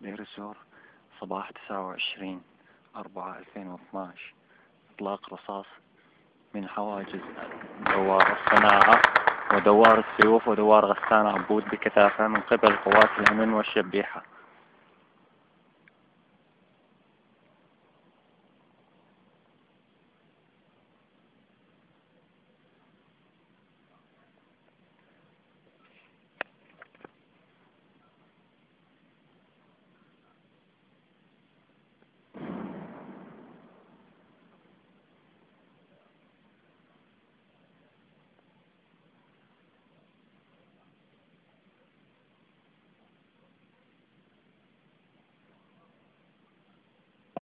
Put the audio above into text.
دير الزور صباح تسعة وعشرين أربعة ألفين واثناش. إطلاق رصاص من حواجز دوار الصناعة ودوار السيوف ودوار غسان عبود بكثافة من قبل قوات الأمن والشبيحة.